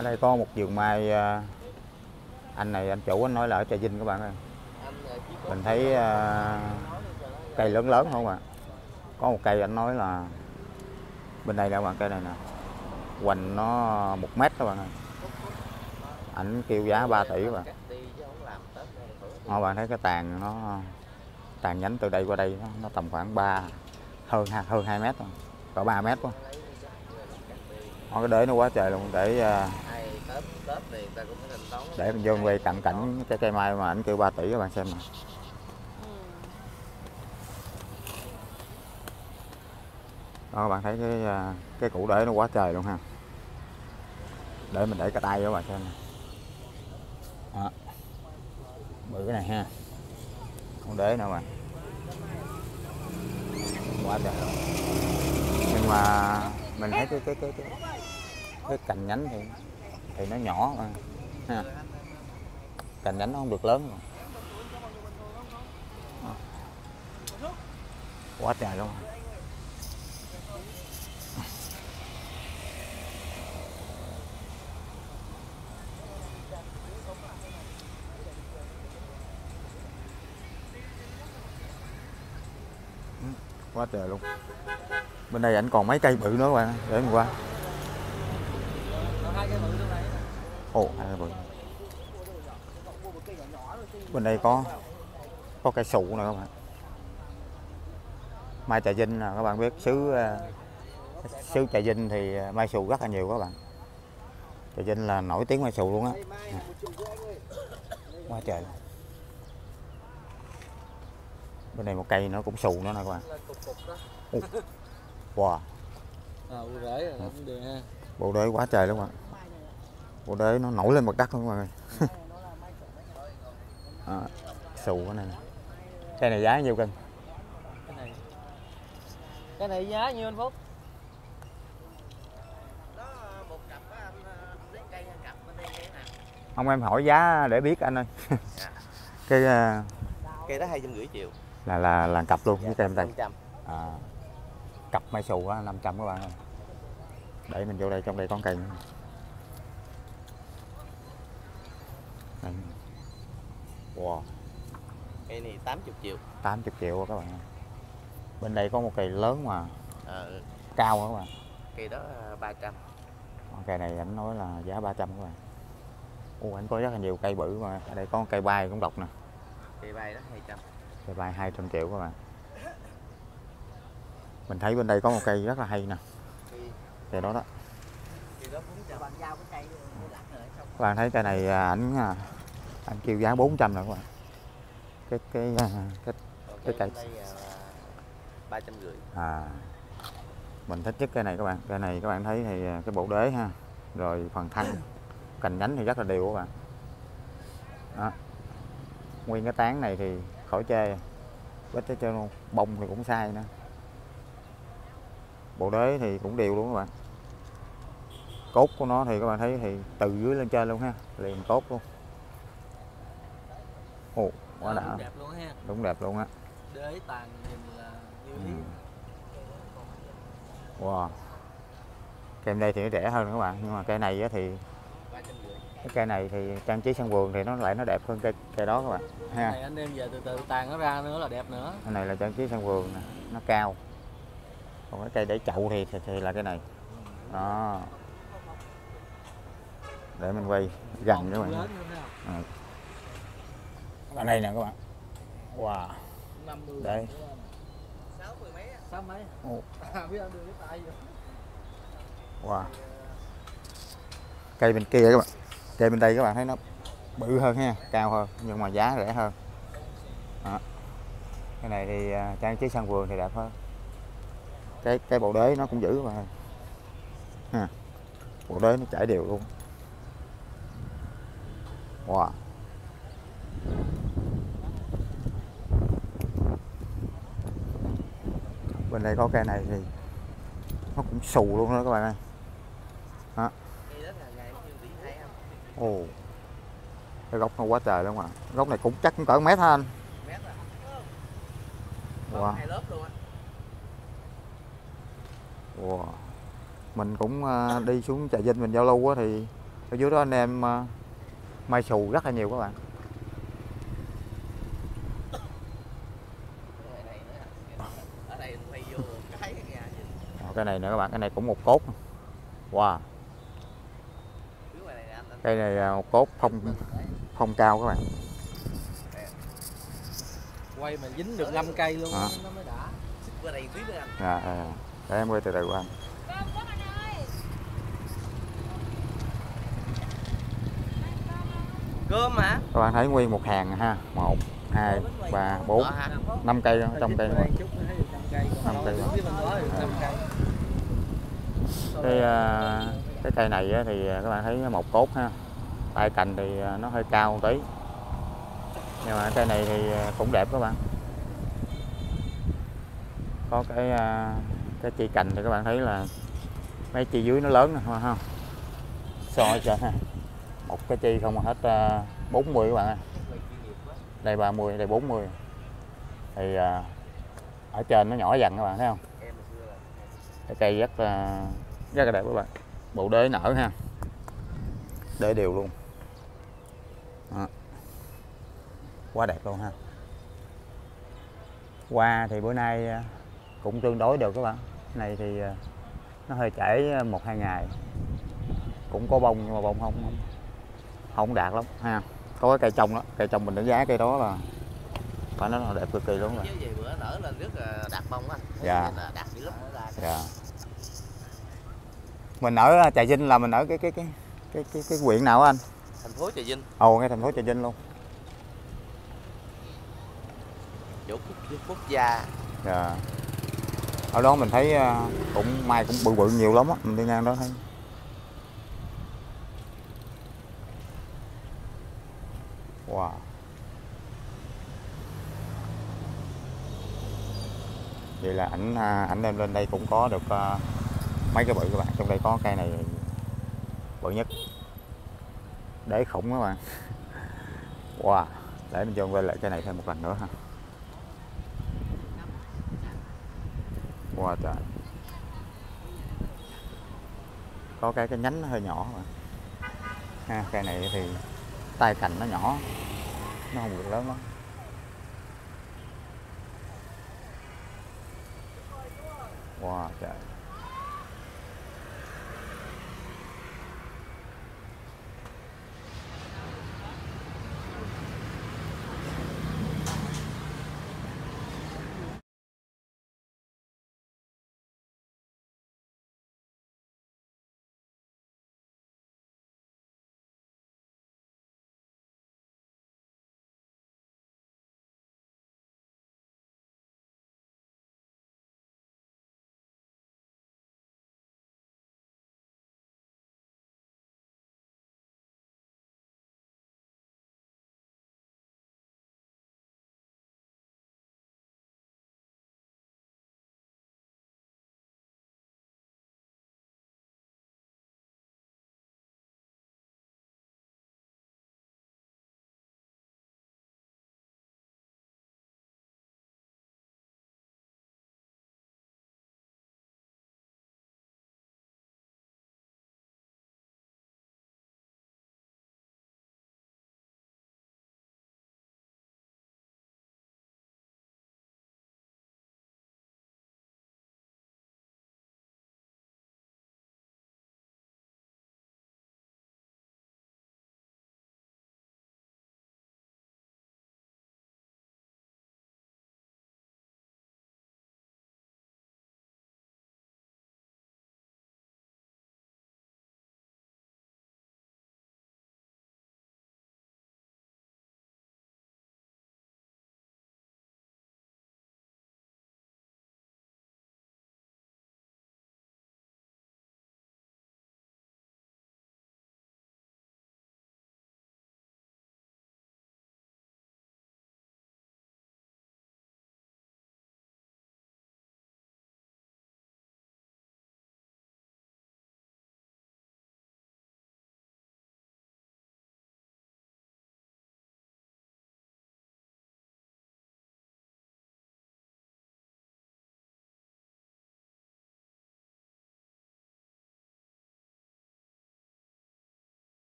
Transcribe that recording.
ở đây có một vườn mai à, anh này anh chủ anh nói là ở trà vinh các bạn ơi. Mình thấy uh, cây lớn lớn không ạ? Có một cây anh nói là bên đây nè các bạn cây này nè hoành nó một mét các bạn ơi. Ảnh kêu giá 3 tỷ các bạn. Các bạn thấy cái tàn nó tàn nhánh từ đây qua đây nó, nó tầm khoảng 3 hơn hơn 2 mét rồi cỡ 3 mét quá nó cái đế nó quá trời luôn để uh, tết người ta cũng có thanh toán để mình vô quay cận cảnh cái cây mai mà ảnh kêu 3 tỷ các bạn xem nè. Đó các bạn thấy cái à, cái củ để nó quá trời luôn ha. Để mình để cái tay cho các bạn xem nè. Đó. bự cái này ha. Con đế nữa mà quá trời. Luôn nhưng mà mình thấy cái cái cái cái, cái cành nhánh thì thì nó nhỏ mà ha. Cành nhánh nó không được lớn. Quá trời luôn. Quá trời luôn. Bên đây ảnh còn mấy cây bự nữa các bạn để mình qua hai cái bự trong này ồ hai cây bự. Bên đây có có cây sụ nè các bạn. Mai trà vinh là các bạn biết xứ ờ, xứ trà vinh thì mai sù rất là nhiều các bạn. Trà vinh là nổi tiếng mai sù luôn á. Quá trời. Bên này một cây nó cũng sù nữa nè các bạn. Wow. À rễ rồi ha. Bộ đế quá trời luôn ạ bộ đế nó nổi lên mặt đất luôn mọi người à, xù cái này nè. cây này giá nhiêu cân? Cái này. Cái này giá nhiêu anh phúc? Không em hỏi giá để biết anh ơi. Cái à, cây đó hai trăm rưỡi triệu. là là là cặp luôn với cây em trăm. À, cặp mai xù á 500 các bạn ơi. Để mình vô đây trong đây có cây nữa. Đây. wow. Cây này tám chục triệu. 80 triệu các bạn. Bên đây có một cây lớn mà. Ờ, cao á các bạn? Cây đó ba trăm. Cây này anh nói là giá 300 các bạn. Ồ, anh có rất là nhiều cây bự mà. Ở đây có cây bay cũng độc nè. Cây bay đó hai trăm. Cây bay 200 triệu các bạn. Mình thấy bên đây có một cây rất là hay nè. Cây. Cây đó đó các bạn thấy cây này à, ảnh à, anh kêu giá 400 rồi các bạn. Cái cái à, cái cái cây. ba trăm rưỡi à mình thích nhất cây này các bạn. Cây này các bạn thấy thì cái bộ đế ha. Rồi phần thân cành nhánh thì rất là đều các bạn. Đó. nguyên cái tán này thì khỏi chê bít hết trơn luôn. Bông thì cũng sai nữa. Bộ đế thì cũng đều luôn các bạn cốt của nó thì các bạn thấy thì từ dưới lên trên luôn ha liền cốt luôn ồ quá đã đẹp luôn ha đúng đẹp luôn á đế tàn nhìn là như Ừ. Wow. Cây đây thì nó rẻ hơn các bạn, nhưng mà cây này thì cái cây này thì trang trí sân vườn thì nó lại nó đẹp hơn cây cây đó các bạn. Ha. này anh đem về từ từ tàn nó ra nữa là đẹp nữa Cái này là trang trí sân vườn nè, nó cao. Còn cái cây để chậu thì, thì thì là cái này. Đó. Để mình quay gần các bạn. à. hơn đây nè các bạn. Wow. Đây. Wow. Cây bên kia các bạn. Cây bên đây các bạn thấy nó bự hơn ha, cao hơn nhưng mà giá rẻ hơn. Đó. Cái này thì à, trang trí sân vườn thì đẹp hơn. Cái cái bộ đế nó cũng giữ mà. Ha. Bộ đế nó chảy đều luôn. Wow. Bên đây có cây này thì nó cũng xù luôn đó các bạn ơi. hả đó Ồ. Cái gốc nó quá trời luôn mà. Gốc này cũng chắc cũng cỡ mét ha anh. mét à Wow. hai lớp luôn á Wow. Mình cũng à, đi xuống trà vinh mình giao lưu á thì ở dưới đó anh em à, mai xù rất là nhiều các bạn cái. Ờ, cái này nữa các bạn cái này cũng một cốt wow cây này là một cốt phong phong cao các bạn quay mà dính được 5 cây luôn À. nó mới đã qua anh. à, à. để em quay từ từ của Cơm hả? các bạn thấy nguyên một hàng ha. Một hai ba bốn. Đó hả? năm cây đó, trong cây 5 cây Năm cây. 5 cái à, cái cây này thì các bạn thấy một cốt ha. Tay cành thì à, nó hơi cao một tí. Nhưng mà cây này thì à, cũng đẹp các bạn. Có cái cái chi cành thì các bạn thấy là mấy chi dưới nó lớn nè ha so cho ha một cái chi không hết à, 40 các bạn ơi. Đây 30 đây 40 thì à, ở trên nó nhỏ dần các bạn thấy không? Cái cây rất là rất là đẹp các bạn. Bộ đế nở ha. Đế đều luôn. Đó. quá đẹp luôn ha. Hoa thì bữa nay cũng tương đối được các bạn. Này thì nó hơi trễ à, một hai ngày. Cũng có bông nhưng mà bông không không, không đạt lắm ha có cái cây trồng đó cây trồng mình đánh giá cây đó là phải nói là đẹp cực kỳ luôn rồi về bữa nở lên rất là đạt bông á. Dạ. Đạt dữ lắm. dạ mình ở trà vinh là mình ở cái cái cái cái cái, cái huyện nào anh Thành phố Trà Vinh, ồ ngay thành phố trà vinh luôn chỗ quốc, quốc gia. dạ ở đó mình thấy à, cũng mai cũng bự bự nhiều lắm á mình đi ngang đó thấy wow. Vậy là ảnh à, ảnh đem lên đây cũng có được uh, mấy cái bự các bạn. Trong đây có cây này bự nhất. Đế khủng các bạn. Wow. Để mình cho quay lại cái này thêm một lần nữa ha. Wow trời. Có cái cái nhánh nó hơi nhỏ mà. Ha cây này thì tay cành nó nhỏ. Nó không được lớn lắm. Wow trời.